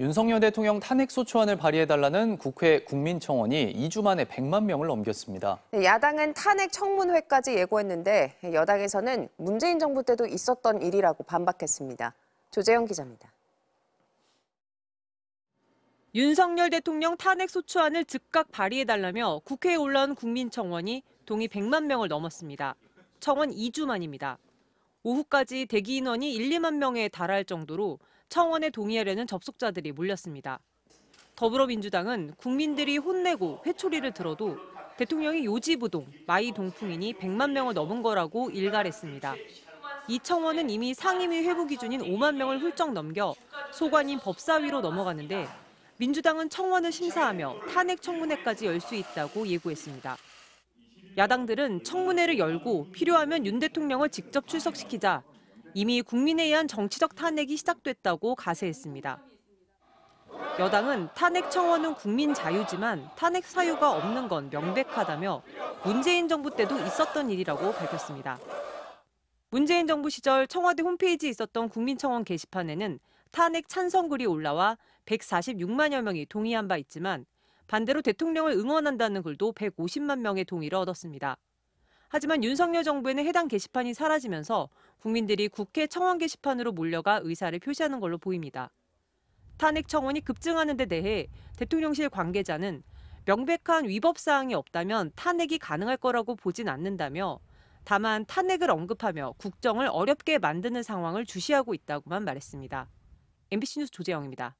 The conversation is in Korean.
윤석열 대통령 탄핵 소추안을 발의해달라는 국회 국민청원이 2주 만에 100만 명을 넘겼습니다. 네, 야당은 탄핵 청문회까지 예고했는데 여당에서는 문재인 정부 때도 있었던 일이라고 반박했습니다. 조재영 기자입니다. 윤석열 대통령 탄핵 소추안을 즉각 발의해달라며 국회에 올라온 국민청원이 동의 100만 명을 넘었습니다. 청원 2주 만입니다. 오후까지 대기 인원이 1, 2만 명에 달할 정도로 청원에 동의하려는 접속자들이 몰렸습니다. 더불어민주당은 국민들이 혼내고 회초리를 들어도 대통령이 요지부동, 마이 동풍이니 100만 명을 넘은 거라고 일갈했습니다. 이 청원은 이미 상임위 회부 기준인 5만 명을 훌쩍 넘겨 소관인 법사위로 넘어가는데 민주당은 청원을 심사하며 탄핵 청문회까지 열 수 있다고 예고했습니다. 야당들은 청문회를 열고 필요하면 윤 대통령을 직접 출석시키자 이미 국민에 의한 정치적 탄핵이 시작됐다고 가세했습니다. 여당은 탄핵 청원은 국민 자유지만 탄핵 사유가 없는 건 명백하다며 문재인 정부 때도 있었던 일이라고 밝혔습니다. 문재인 정부 시절 청와대 홈페이지에 있었던 국민청원 게시판에는 탄핵 찬성글이 올라와 146만여 명이 동의한 바 있지만 반대로 대통령을 응원한다는 글도 150만 명의 동의를 얻었습니다. 하지만 윤석열 정부에는 해당 게시판이 사라지면서 국민들이 국회 청원 게시판으로 몰려가 의사를 표시하는 걸로 보입니다. 탄핵 청원이 급증하는 데 대해 대통령실 관계자는 명백한 위법 사항이 없다면 탄핵이 가능할 거라고 보진 않는다며 다만 탄핵을 언급하며 국정을 어렵게 만드는 상황을 주시하고 있다고만 말했습니다. MBC 뉴스 조재영입니다.